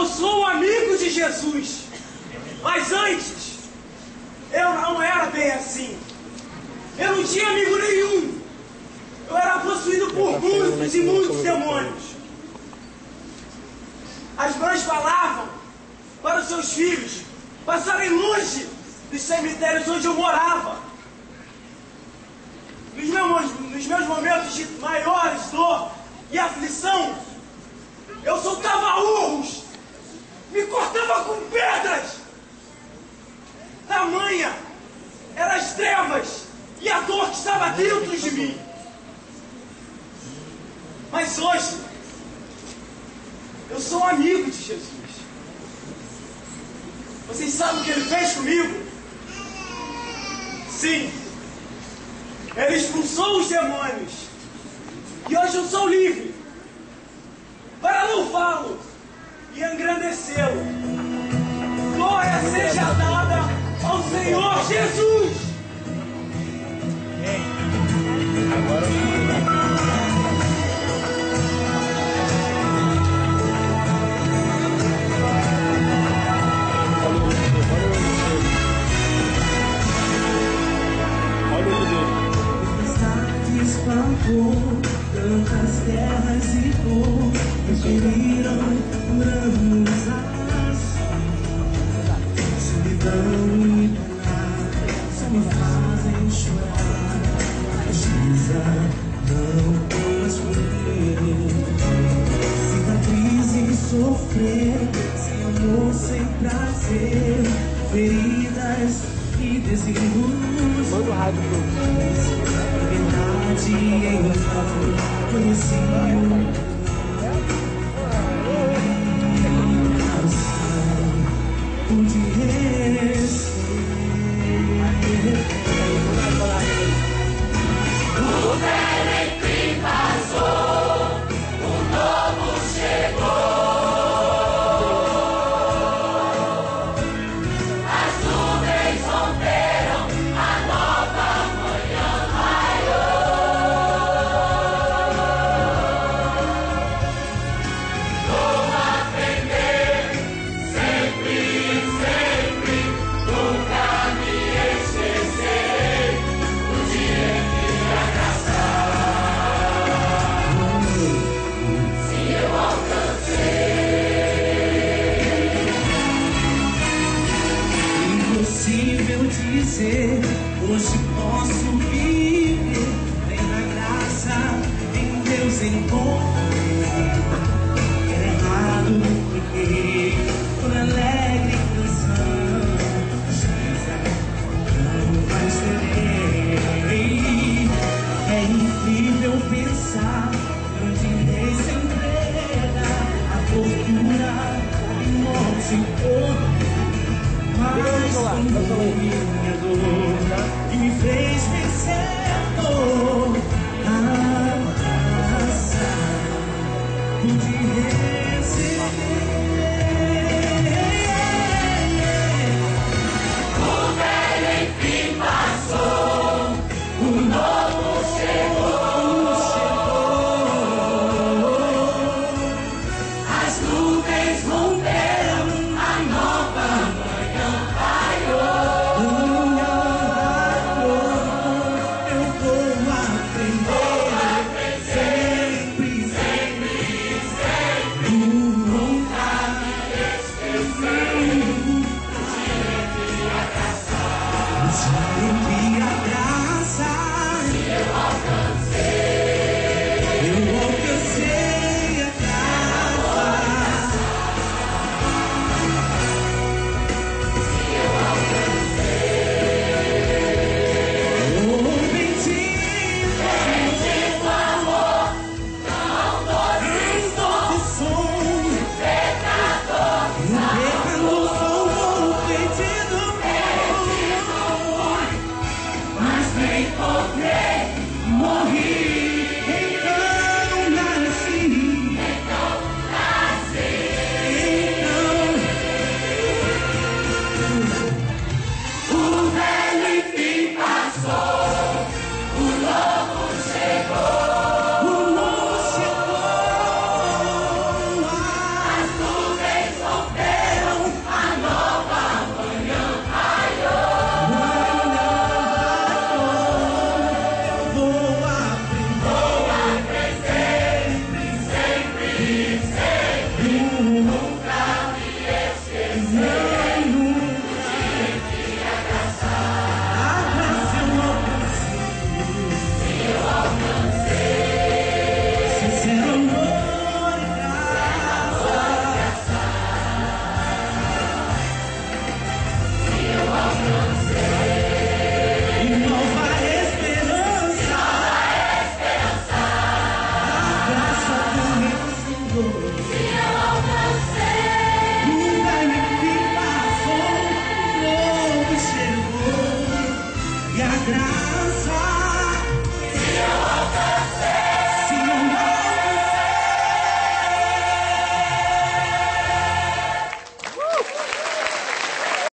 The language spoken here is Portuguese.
Eu sou amigo de Jesus. Mas antes, eu não era bem assim. Eu não tinha amigo nenhum. Eu era possuído por muitos e muitos demônios. As mães falavam para os seus filhos passarem longe dos cemitérios onde eu morava. Nos meus, nos meus momentos de maiores dor e aflição, eu soltava urros, me cortava com pedras. Tamanha eram as trevas e a dor que estava dentro de mim. Mas hoje, eu sou amigo de Jesus. Vocês sabem o que ele fez comigo? Sim, ele expulsou os demônios. E hoje eu sou livre Jesus. Espancou tantas terras e dor Referiram por anos fim Cicatriz e sofrer Sem amor, sem prazer Feridas e desígnios Manda o rádio pro. Verdade em vão conheci hoje posso viver Vem na graça, em Deus encontro errado, errei, por alegre canção Justiça, não mais terei É incrível pensar, onde se entrega A tortura, a morte, o minha dor e me fez vencedor. A receber.